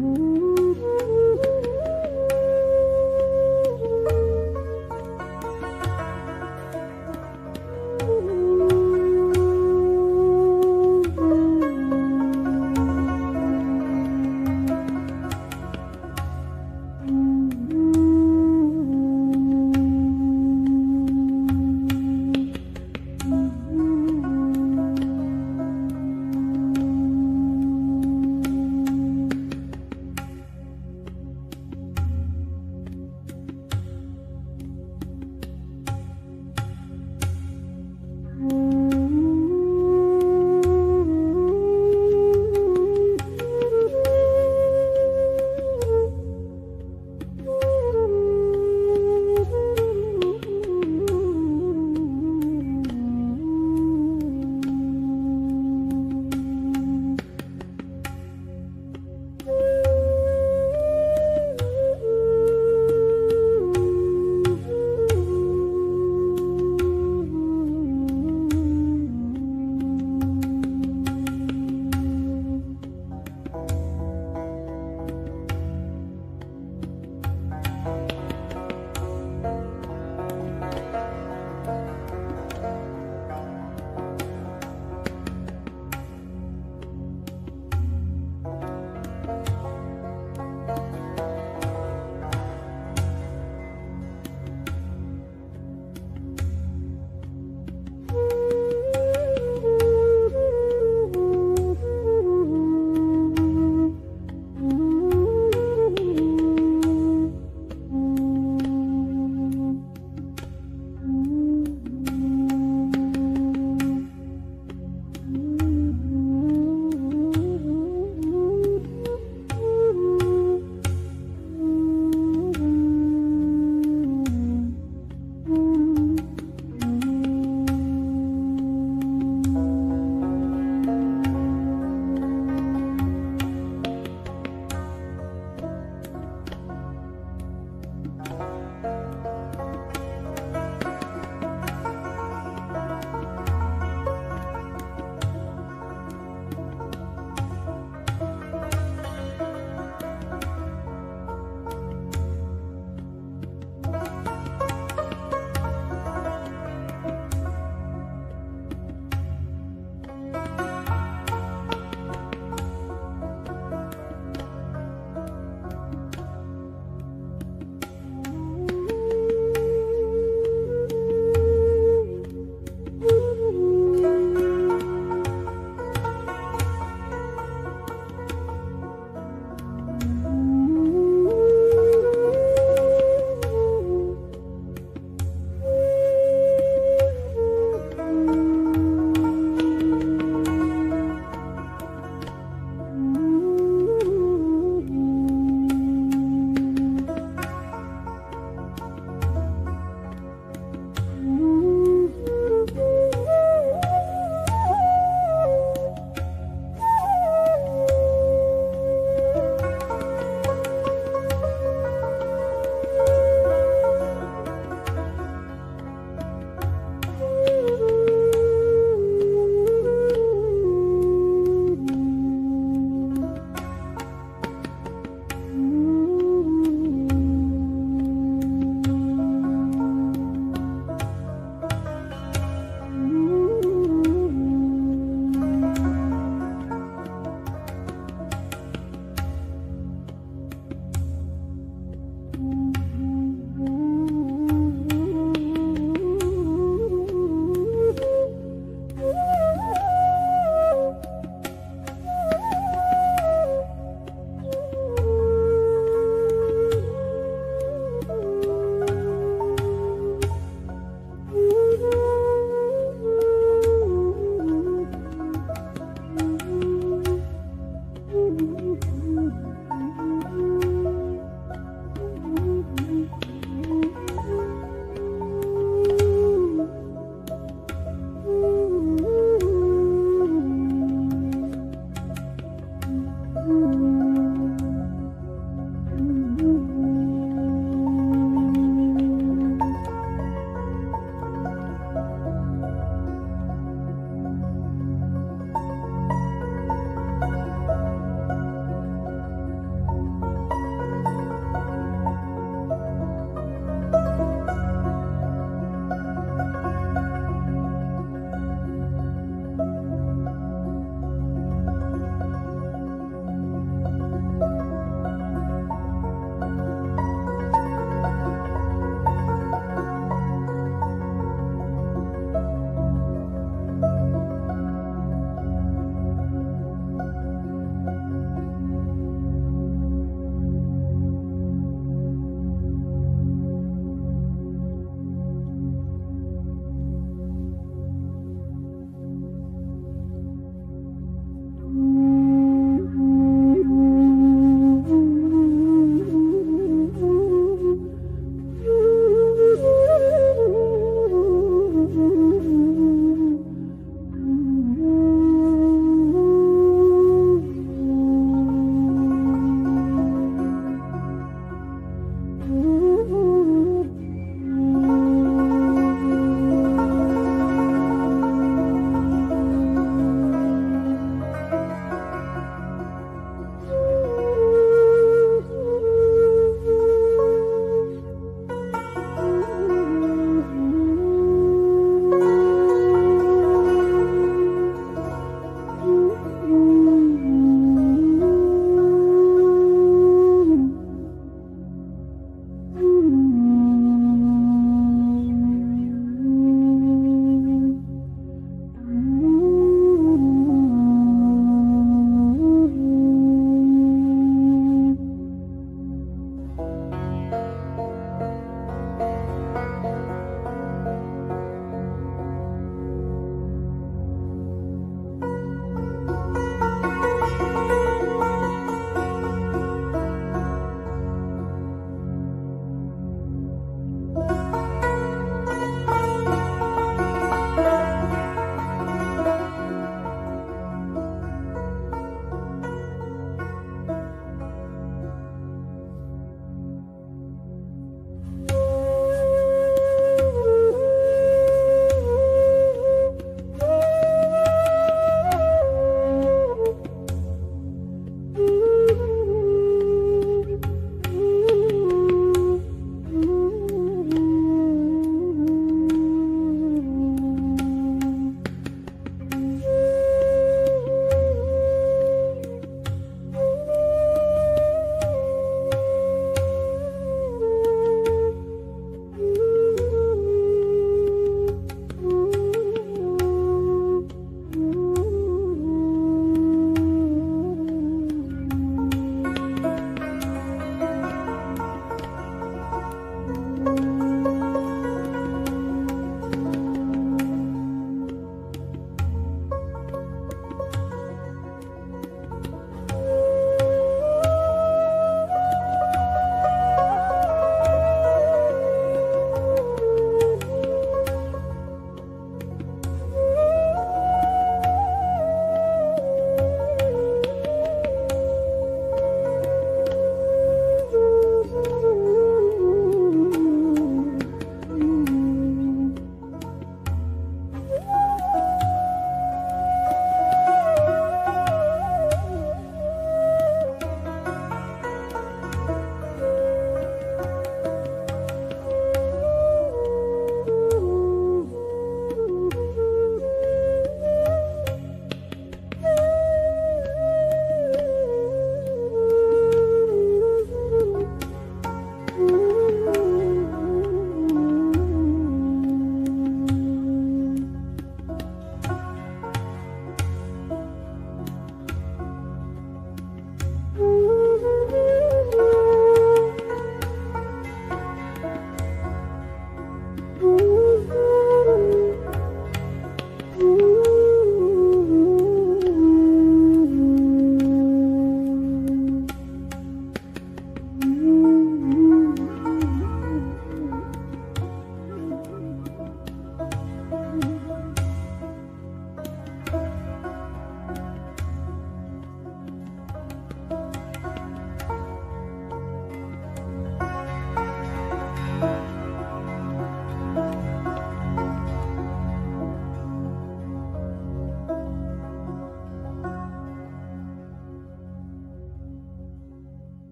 Ooh.